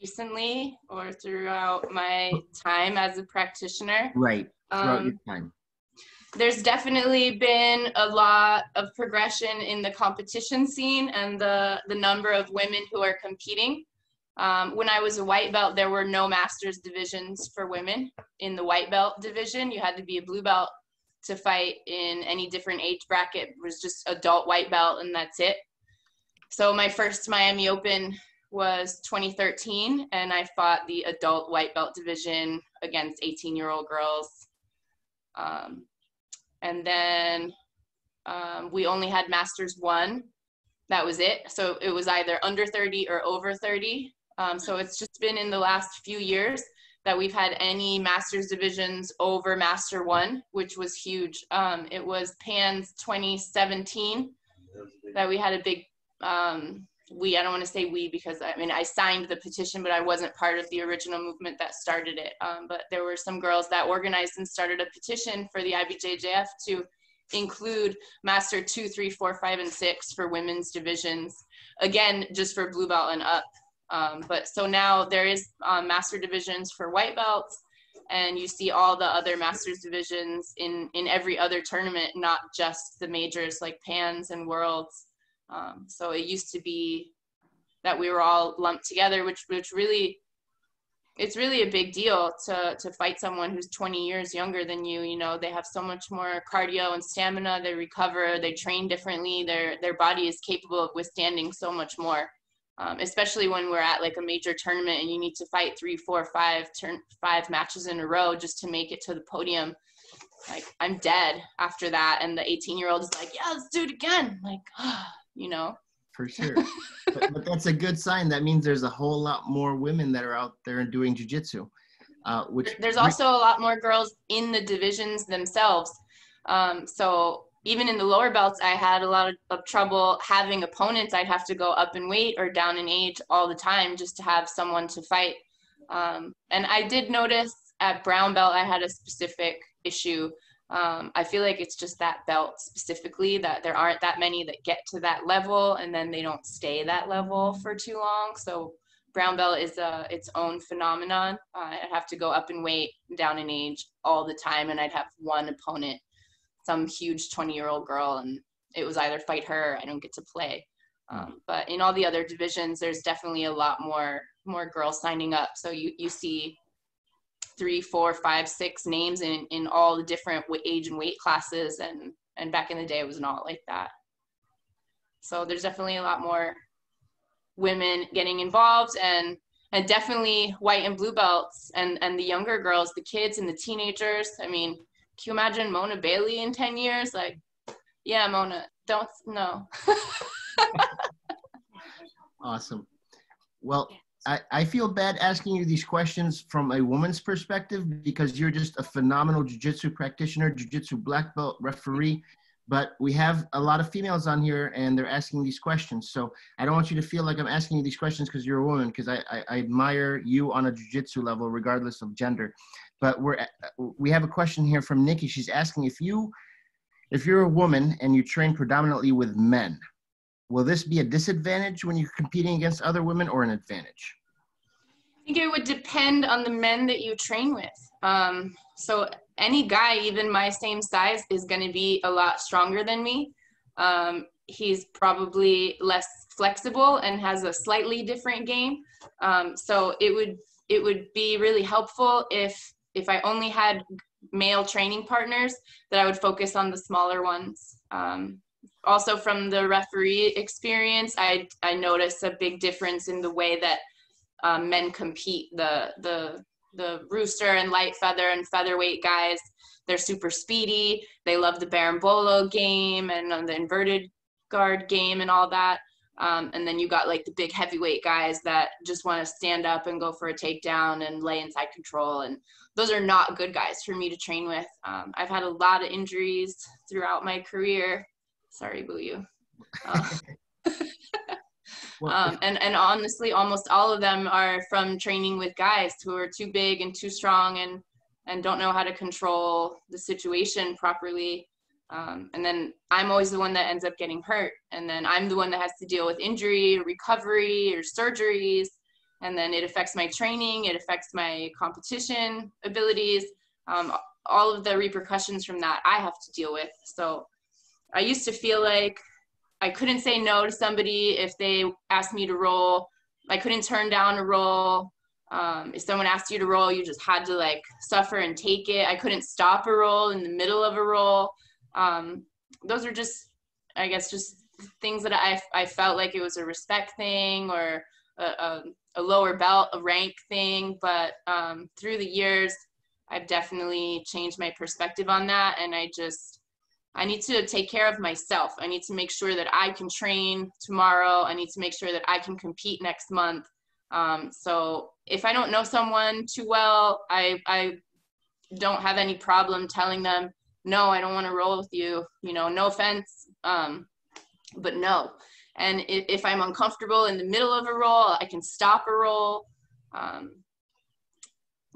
Recently or throughout my time as a practitioner. Right. Throughout Um, your time. there's definitely been a lot of progression in the competition scene and the, the number of women who are competing. Um, when I was a white belt, there were no masters divisions for women. In the white belt division, you had to be a blue belt to fight in any different age bracket. It was just adult white belt, and that's it. So my first Miami Open was 2013, and I fought the adult white belt division against 18-year-old girls. Um, and then um, we only had masters one. That was it. So it was either under 30 or over 30 um, so it's just been in the last few years that we've had any masters divisions over master one which was huge. Um, it was pans 2017 that we had a big um, we i don't want to say we because i mean i signed the petition but i wasn't part of the original movement that started it. Um, but there were some girls that organized and started a petition for the ibjjf to include master two three four five and six for women's divisions. Again just for blue belt and up. Um, but so now there is um, master divisions for white belts and you see all the other masters divisions in in every other tournament not just the majors like pans and worlds Um, so it used to be that we were all lumped together, which which really it's really a big deal to to fight someone who's 20 years younger than you. You know, they have so much more cardio and stamina. They recover. They train differently. Their their body is capable of withstanding so much more. Um, especially when we're at like a major tournament and you need to fight three, four, five turn five matches in a row just to make it to the podium. Like I'm dead after that, and the 18 year old is like, "Yeah, let's do it again." Like, you know. For sure, but, but, that's a good sign. That means there's a whole lot more women that are out there and doing jujitsu. Uh, which there's also a lot more girls in the divisions themselves. Um, so even in the lower belts, I had a lot of, of, trouble having opponents. I'd have to go up in weight or down in age all the time just to have someone to fight. Um, and I did notice at brown belt, I had a specific issue um, I feel like it's just that belt specifically that there aren't that many that get to that level and then they don't stay that level for too long. So brown belt is a, its own phenomenon. Uh, I'd have to go up in weight, down in age all the time, and I'd have one opponent, some huge 20 year old girl, and it was either fight her or I don't get to play. Um, but in all the other divisions, there's definitely a lot more more girls signing up. So you you see three, four, five, six names in, in all the different age and weight classes. And, and back in the day, it was not like that. So there's definitely a lot more women getting involved and, and definitely white and blue belts and, and the younger girls, the kids and the teenagers. I mean, can you imagine Mona Bailey in 10 years? Like, yeah, Mona, don't, no. awesome. Well, I, I feel bad asking you these questions from a woman's perspective because you're just a phenomenal jiu-jitsu practitioner, jiu-jitsu black belt referee. But we have a lot of females on here and they're asking these questions. So I don't want you to feel like I'm asking you these questions because you're a woman, because I, I, I, admire you on a jiu-jitsu level, regardless of gender. But we're uh, we have a question here from Nikki. She's asking if you if you're a woman and you train predominantly with men, will this be a disadvantage when you're competing against other women or an advantage? I think it would depend on the men that you train with. Um, so any guy, even my same size, is going to be a lot stronger than me. Um, he's probably less flexible and has a slightly different game. Um, so it would it would be really helpful if if I only had male training partners that I would focus on the smaller ones. Um, also, from the referee experience, I I noticed a big difference in the way that um, men compete. The the the rooster and light feather and featherweight guys, they're super speedy. They love the berimbolo game and the inverted guard game and all that. Um, and then you got like the big heavyweight guys that just want to stand up and go for a takedown and lay inside control. And those are not good guys for me to train with. Um, I've had a lot of injuries throughout my career. Sorry, Buiu. Uh, um, and and honestly, almost all of them are from training with guys who are too big and too strong and and don't know how to control the situation properly. Um, and then I'm always the one that ends up getting hurt, and then I'm the one that has to deal with injury, recovery, or surgeries, and then it affects my training, it affects my competition abilities. Um, all of the repercussions from that I have to deal with. So I used to feel like I couldn't say no to somebody if they asked me to roll. I couldn't turn down a roll. Um, if someone asked you to roll, you just had to like suffer and take it. I couldn't stop a roll in the middle of a roll. Um, those are just, I guess, just things that I, I felt like it was a respect thing or a, a, a lower belt, a rank thing. But um, through the years, I've definitely changed my perspective on that. And I just, I need to take care of myself. I need to make sure that I can train tomorrow. I need to make sure that I can compete next month. Um, so if I don't know someone too well, I, I don't have any problem telling them, no, I don't want to roll with you. You know, no offense, um, but no. And if, if, I'm uncomfortable in the middle of a roll, I can stop a roll. Um,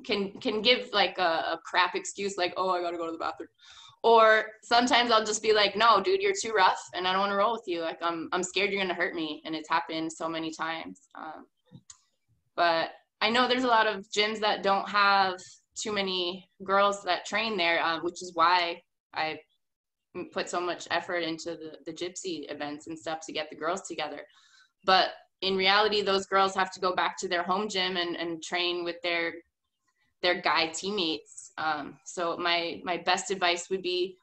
can can give like a, a crap excuse like, oh, I gotta go to the bathroom or sometimes I'll just be like, no, dude, you're too rough and I don't want to roll with you. Like I'm, I'm scared you're going to hurt me. And it's happened so many times. Um, but I know there's a lot of gyms that don't have too many girls that train there, um, which is why I put so much effort into the, the gypsy events and stuff to get the girls together. But in reality, those girls have to go back to their home gym and, and train with their their guy teammates. Um, so my my best advice would be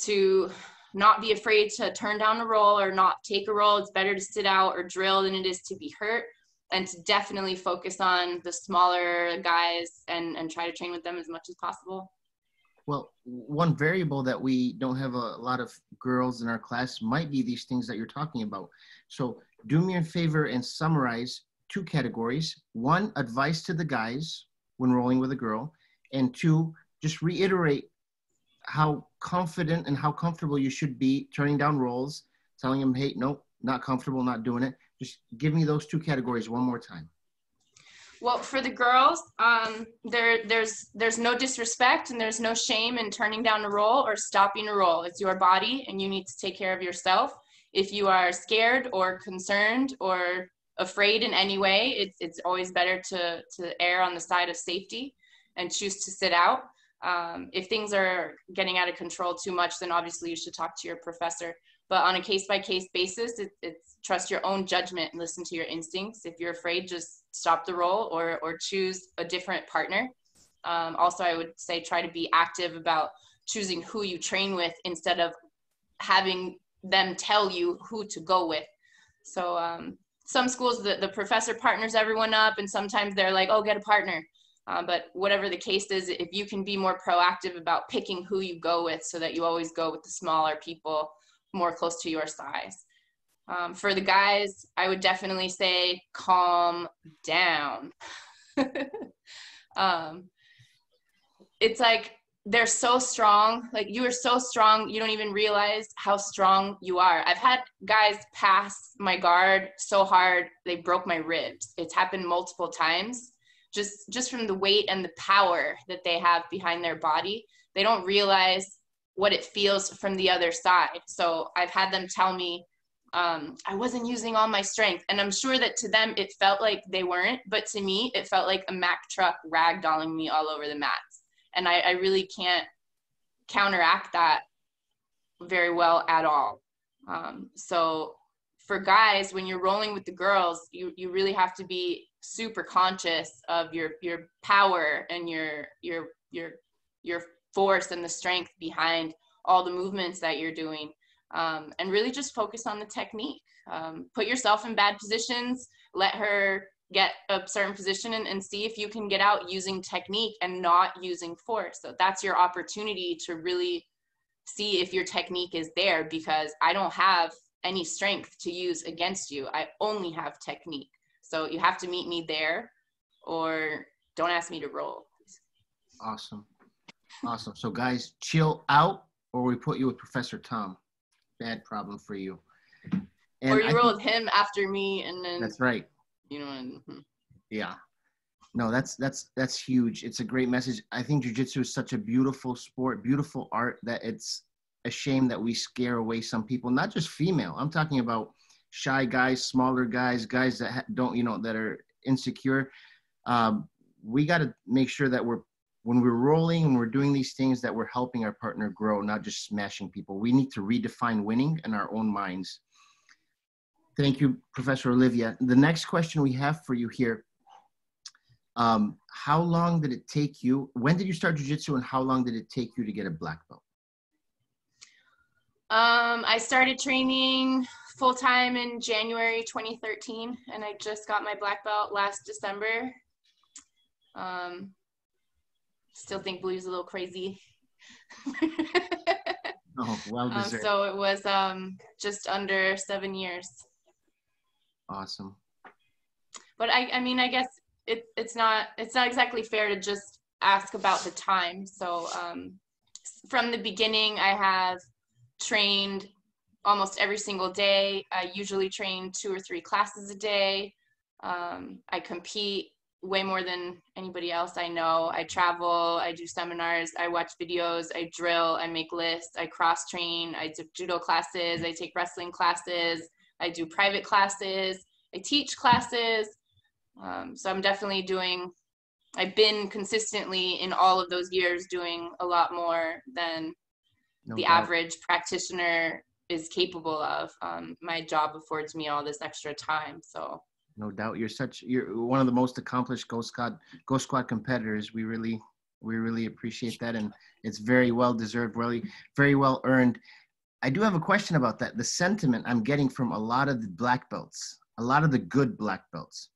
to not be afraid to turn down a role or not take a role. It's better to sit out or drill than it is to be hurt. And to definitely focus on the smaller guys and, and try to train with them as much as possible. Well, one variable that we don't have a lot of girls in our class might be these things that you're talking about. So do me a favor and summarize two categories. One, advice to the guys when rolling with a girl. And two, just reiterate how confident and how comfortable you should be turning down roles, telling them, hey, nope, not comfortable, not doing it. Just give me those two categories one more time. Well, for the girls, um, there there's there's no disrespect and there's no shame in turning down a role or stopping a role. It's your body, and you need to take care of yourself. If you are scared or concerned or afraid in any way, it's it's always better to to err on the side of safety and choose to sit out. Um, if things are getting out of control too much, then obviously you should talk to your professor. But on a case by case basis, it, it's trust your own judgment and listen to your instincts. If you're afraid, just stop the role or, or choose a different partner. Um, also, I would say try to be active about choosing who you train with instead of having them tell you who to go with. So um, some schools, the, the professor partners everyone up, and sometimes they're like, oh, get a partner. Uh, but whatever the case is, if you can be more proactive about picking who you go with so that you always go with the smaller people more close to your size. Um, for the guys, I would definitely say calm down. um, it's like they're so strong. Like you are so strong, you don't even realize how strong you are. I've had guys pass my guard so hard they broke my ribs. It's happened multiple times just just from the weight and the power that they have behind their body they don't realize what it feels from the other side so i've had them tell me um, i wasn't using all my strength and i'm sure that to them it felt like they weren't but to me it felt like a mack truck ragdolling me all over the mats and I, I really can't counteract that very well at all. Um, so for guys when you're rolling with the girls you, you really have to be super conscious of your your power and your your your your force and the strength behind all the movements that you're doing. Um, and really just focus on the technique. Um, put yourself in bad positions let her get a certain position and, and see if you can get out using technique and not using force so that's your opportunity to really see if your technique is there because i don't have any strength to use against you i only have technique so you have to meet me there or don't ask me to roll. Awesome. Awesome. So guys, chill out or we put you with Professor Tom. Bad problem for you. And or you I roll with him after me and then That's right. You know and, hmm. Yeah. No, that's that's that's huge. It's a great message. I think jujitsu is such a beautiful sport, beautiful art that it's a shame that we scare away some people, not just female. I'm talking about shy guys, smaller guys, guys that don't, you know, that are insecure. Um, we got to make sure that we're, when we're rolling and we're doing these things, that we're helping our partner grow, not just smashing people. We need to redefine winning in our own minds. Thank you, Professor Olivia. The next question we have for you here um, how long did it take you? When did you start jujitsu, and how long did it take you to get a black belt? Um, I started training full time in January 2013, and I just got my black belt last December. Um, still think Buiu's a little crazy. oh, well um, deserved. Um, so it was um, just under seven years. Awesome. But I, I mean, I guess it, it's not it's not exactly fair to just ask about the time. So um, from the beginning, I have trained almost every single day. I usually train two or three classes a day. Um, I compete way more than anybody else I know. I travel, I do seminars, I watch videos, I drill, I make lists, I cross train, I do judo classes, I take wrestling classes, I do private classes, I teach classes. Um, so I'm definitely doing, I've been consistently in all of those years doing a lot more than No the doubt. average practitioner is capable of. Um, my job affords me all this extra time. So No doubt. You're such you're one of the most accomplished Ghost Squad Ghost Squad competitors. We really we really appreciate that and it's very well deserved, really very well earned. I do have a question about that. The sentiment I'm getting from a lot of the black belts, a lot of the good black belts,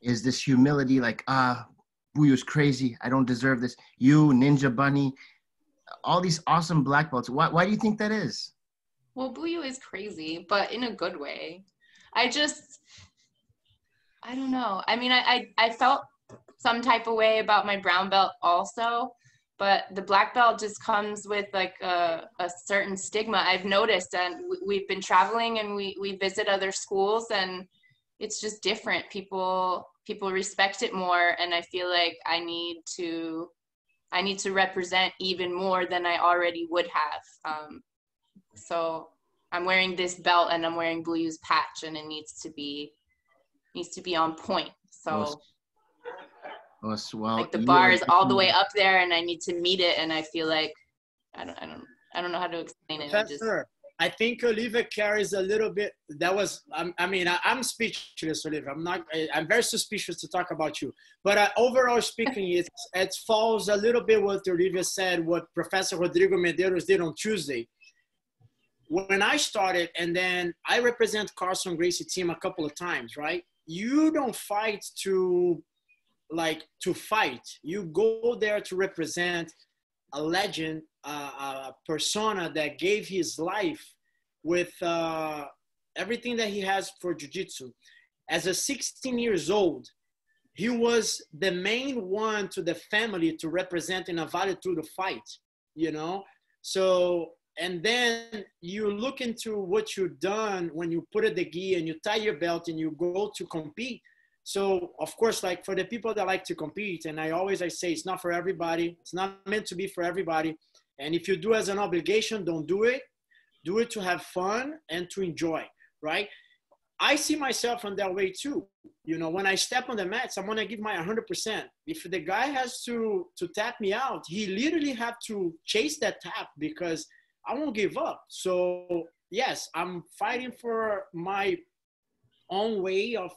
is this humility like, ah, Buiu's crazy. I don't deserve this. You, Ninja Bunny, all these awesome black belts. Why, why do you think that is? Well, Buyu is crazy, but in a good way. I just, I don't know. I mean, I, I, I felt some type of way about my brown belt also, but the black belt just comes with like a, a certain stigma I've noticed. And we- we've been traveling and we, we visit other schools and it's just different. People, people respect it more. And I feel like I need to, I need to represent even more than I already would have. Um, so I'm wearing this belt and I'm wearing Buiu's patch and it needs to be needs to be on point. So Well, Well, like the bar are is all the way up there and I need to meet it and I feel like I don't I don't I don't know how to explain it. I just Professor, I think Olivia carries a little bit. That was, I'm- I mean, I, I'm speechless, Olivia. I'm not, I, I'm very suspicious to talk about you. But uh, overall speaking, it, it falls a little bit what Olivia said, what Professor Rodrigo Medeiros did on Tuesday. When I started, and then I represent Carlson Gracie team a couple of times, right? You don't fight to, like, to fight. You go there to represent a legend, uh, a persona that gave his life with uh, everything that he has for jiu-jitsu. As a 16 years old, he was the main one to the family to represent in a Vale Tudo fight, you know? So, and then you look into what you've done when you put it the gi and you tie your belt and you go to compete. So of course, like for the people that like to compete, and I always I say it's not for everybody. It's not meant to be for everybody. And if you do as an obligation, don't do it. Do it to have fun and to enjoy, right? I see myself in that way too. You know, when I step on the mats, I'm gonna give my 100%. If the guy has to to tap me out, he literally have to chase that tap because I won't give up. So yes, I'm fighting for my own way of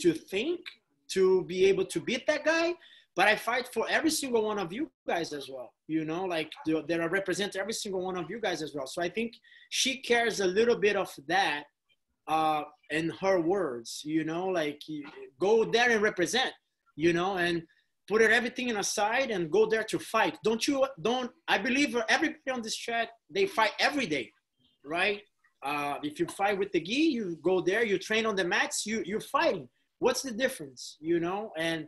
to think to be able to beat that guy but i fight for every single one of you guys as well you know like that i represent every single one of you guys as well. So i think she cares a little bit of that uh in her words you know like go there and represent you know and put everything in aside and go there to fight. Don't you don't i believe everybody on this chat they fight every day right? Uh, if you fight with the gi, you go there, you train on the mats, you you're fighting. What's the difference, you know? And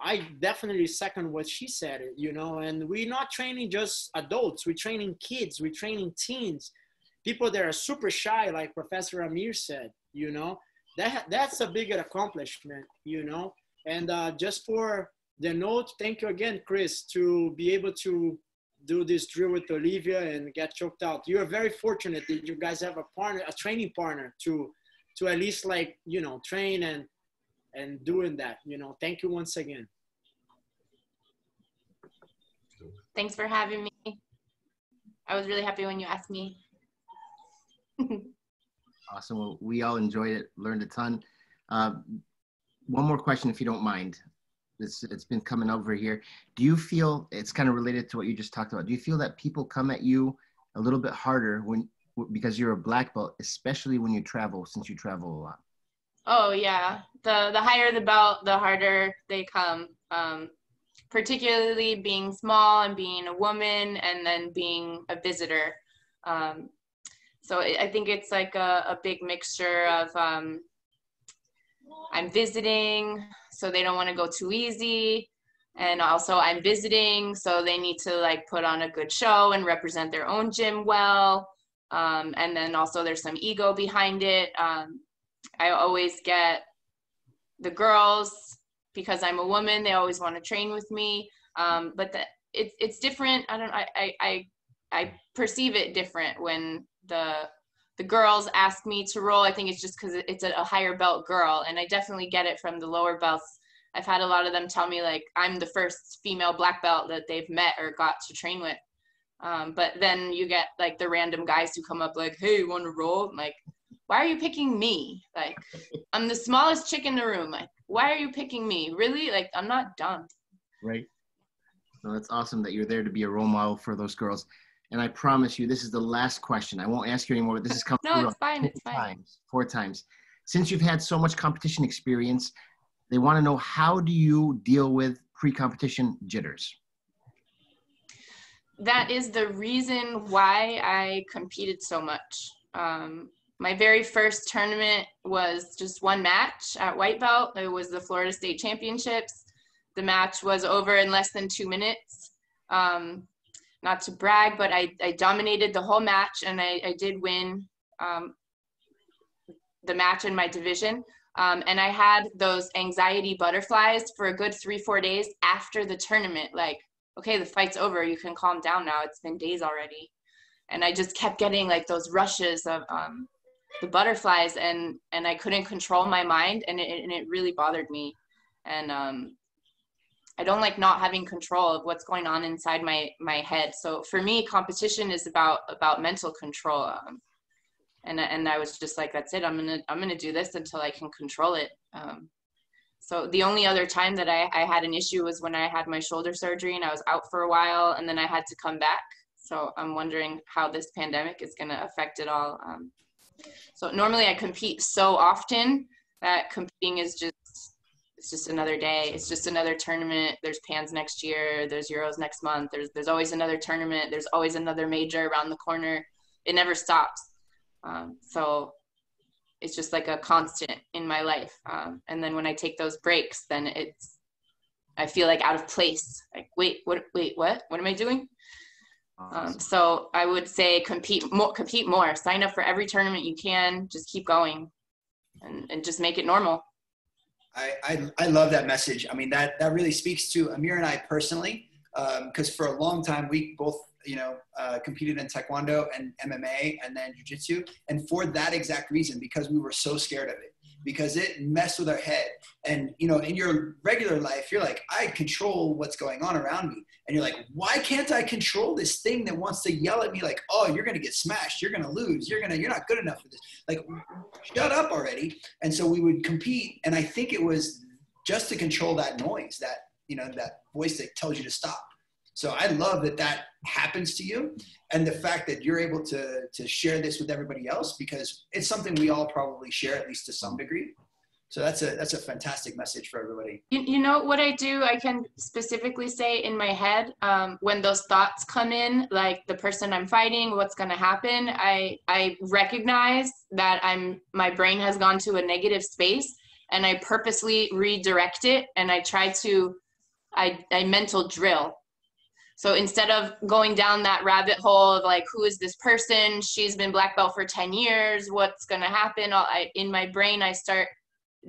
I definitely second what she said, you know. And we're not training just adults; we're training kids, we're training teens, people that are super shy, like Professor Amir said. You know, that that's a big accomplishment, you know. And uh, just for the note, thank you again, Chris, to be able to do this drill with Olivia and get choked out. You're very fortunate that you guys have a partner, a training partner to to at least like you know train and and doing that. You know, thank you once again. thanks for having me. I was really happy when you asked me. Awesome. Well, we all enjoyed it, learned a ton. Uh, one more question, if you don't mind. It's, it's been coming over here. Do you feel it's kind of related to what you just talked about? Do you feel that people come at you a little bit harder when because you're a black belt, especially when you travel, since you travel a lot? Oh yeah, the the higher the belt, the harder they come. Um, particularly being small and being a woman, and then being a visitor. Um, so I think it's like a, a big mixture of um, I'm visiting, so they don't want to go too easy, and also I'm visiting, so they need to like put on a good show and represent their own gym well. Um, and then also there's some ego behind it. Um, I always get the girls because I'm a woman. They always want to train with me, um, but the, it's it's different. I don't. I, I I I perceive it different when the the girls ask me to roll. I think it's just because it's a, a higher belt girl, and I definitely get it from the lower belts. I've had a lot of them tell me like I'm the first female black belt that they've met or got to train with. Um, but then you get like the random guys who come up like, "Hey, you want to roll?" I'm like, why are you picking me? Like, I'm the smallest chick in the room. Like, why are you picking me? Really? Like, I'm not dumb. Right. No, that's awesome that you're there to be a role model for those girls. And I promise you, this is the last question. I won't ask you anymore. But this is coming no, it's fine. It's fine. Times, four times. Since you've had so much competition experience, they want to know how do you deal with pre-competition jitters? That is the reason why I competed so much. Um, my very first tournament was just one match at white belt. It was the Florida State Championships. The match was over in less than two minutes. Um, not to brag, but I, I dominated the whole match and I, I did win um, the match in my division. Um, and I had those anxiety butterflies for a good three, four days after the tournament. Like, okay, the fight's over. You can calm down now. It's been days already. And I just kept getting like those rushes of um, the butterflies and, and I couldn't control my mind and it, and it really bothered me. And um, I don't like not having control of what's going on inside my my head. So for me, competition is about about mental control. Um, and and I was just like, that's it. I'm gonna I'm gonna do this until I can control it. Um, so the only other time that I, I had an issue was when I had my shoulder surgery and I was out for a while, and then I had to come back. So I'm wondering how this pandemic is gonna affect it all. Um, so normally I compete so often that competing is just it's just another day. It's just another tournament. There's Pans next year. There's Euros next month. There's there's always another tournament. There's always another major around the corner. It never stops. Um, so it's just like a constant in my life. Um, and then when I take those breaks, then it's I feel like out of place. Like wait, what? Wait, what? What am I doing? Um, so I would say compete more. Compete more. Sign up for every tournament you can. Just keep going, and, and just make it normal. I, I, I love that message. I mean, that, that really speaks to Amir and I personally, because um, for a long time, we both, you know, uh, competed in Taekwondo and MMA and then Jiu-Jitsu. And for that exact reason, because we were so scared of it because it messed with our head. And you know, in your regular life, you're like, I control what's going on around me. And you're like, why can't I control this thing that wants to yell at me like, oh, you're gonna get smashed, you're gonna lose, you're gonna, you're not good enough for this. Like, shut up already. And so we would compete, and I think it was just to control that noise, that you know, that voice that tells you to stop. So I love that that happens to you and the fact that you're able to, to share this with everybody else because it's something we all probably share at least to some degree. So that's a, that's a fantastic message for everybody. You, you know what I do? I can specifically say in my head um, when those thoughts come in, like the person I'm fighting, what's going to happen. I, I recognize that I'm, my brain has gone to a negative space and I purposely redirect it and I try to, I, I mental drill so instead of going down that rabbit hole of like, who is this person? She's been black belt for 10 years. What's going to happen? I, in my brain, I start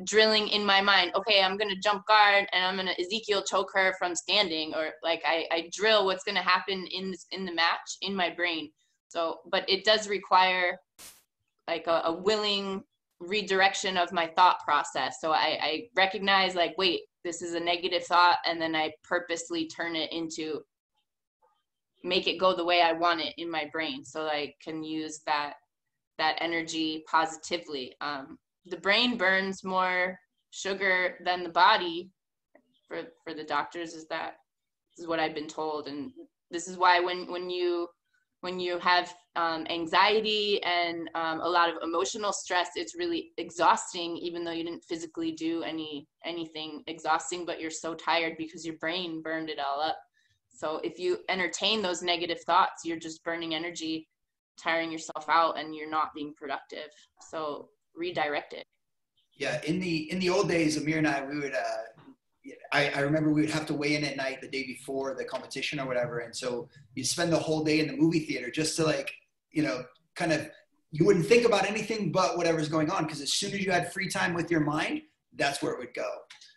drilling in my mind, okay, I'm going to jump guard and I'm going to Ezekiel choke her from standing. Or like I, I drill what's going to happen in, this, in the match in my brain. So, but it does require like a, a willing redirection of my thought process. So I, I recognize like, wait, this is a negative thought. And then I purposely turn it into make it go the way I want it in my brain. So I can use that that energy positively. Um, the brain burns more sugar than the body for for the doctors is that this is what I've been told. And this is why when when you when you have um, anxiety and um, a lot of emotional stress it's really exhausting even though you didn't physically do any anything exhausting but you're so tired because your brain burned it all up so if you entertain those negative thoughts, you're just burning energy, tiring yourself out, and you're not being productive. So redirect it. Yeah, in the in the old days, Amir and I, we would. Uh, I, I remember we would have to weigh in at night the day before the competition or whatever, and so you spend the whole day in the movie theater just to like, you know, kind of. You wouldn't think about anything but whatever's going on because as soon as you had free time with your mind, that's where it would go.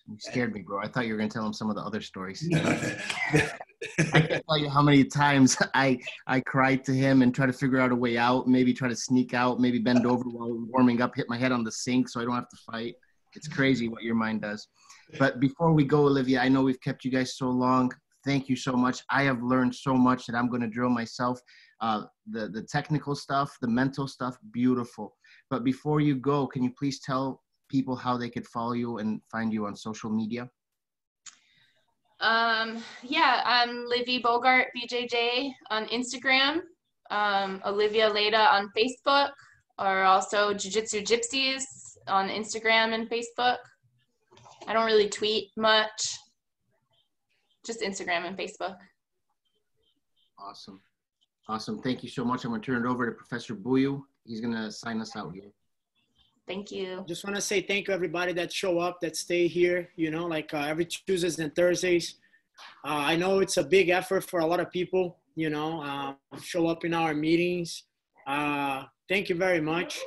You scared me, bro. I thought you were gonna tell him some of the other stories. I can't tell you how many times I I cried to him and try to figure out a way out. Maybe try to sneak out. Maybe bend over while warming up, hit my head on the sink so I don't have to fight. It's crazy what your mind does. But before we go, Olivia, I know we've kept you guys so long. thank you so much. I have learned so much that I'm going to drill myself. Uh, the the technical stuff, the mental stuff, beautiful. But before you go, can you please tell people how they could follow you and find you on social media? Um, yeah, I'm Livy Bogart BJJ on Instagram, um, Olivia Leda on Facebook, or also Jiu Jitsu Gypsies on Instagram and Facebook. I don't really tweet much, just Instagram and Facebook. Awesome. Awesome. Thank you so much. I'm going to turn it over to Professor Buiu. He's going to sign us out here. Thank you. Just want to say thank you everybody that show up, that stay here. You know, like uh, every Tuesdays and Thursdays. Uh, I know it's a big effort for a lot of people. You know, uh, show up in our meetings. Uh, thank you very much.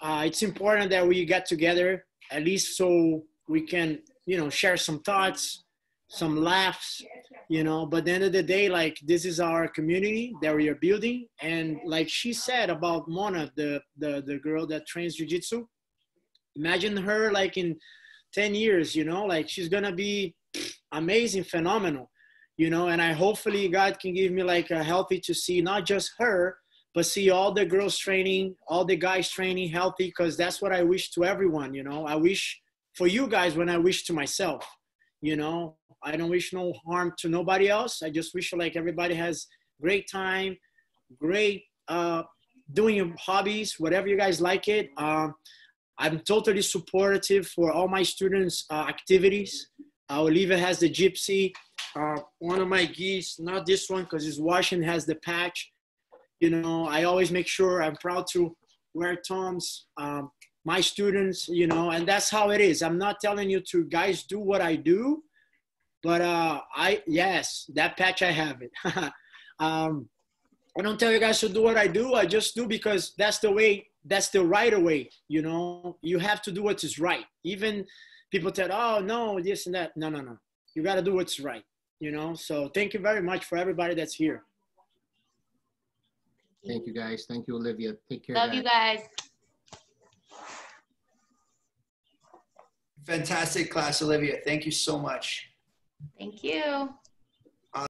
Uh, it's important that we get together at least so we can, you know, share some thoughts, some laughs, you know. But the end of the day, like this is our community that we are building, and like she said about Mona, the the the girl that trains jujitsu. Imagine her like in ten years, you know, like she's gonna be amazing, phenomenal, you know. And I hopefully God can give me like a healthy to see not just her, but see all the girls training, all the guys training healthy, because that's what I wish to everyone, you know. I wish for you guys when I wish to myself, you know. I don't wish no harm to nobody else. I just wish like everybody has great time, great uh, doing your hobbies, whatever you guys like it. Um, I'm totally supportive for all my students' uh, activities. Uh, has the gypsy. Uh, one of my gis, not this one because it's washing, has the patch. You know, I always make sure I'm proud to wear Tom's. Um, my students, you know, and that's how it is. I'm not telling you to guys do what I do, but uh, I yes, that patch I have it. um, I don't tell you guys to do what I do. I just do because that's the way. That's the right way. You know, you have to do what is right. Even people tell, "Oh no, this and that." No, no, no. You got to do what's right. You know. So thank you very much for everybody that's here. Thank you, guys. Thank you, Olivia. Take care. Love you guys. Fantastic class, Olivia. Thank you so much. Thank you.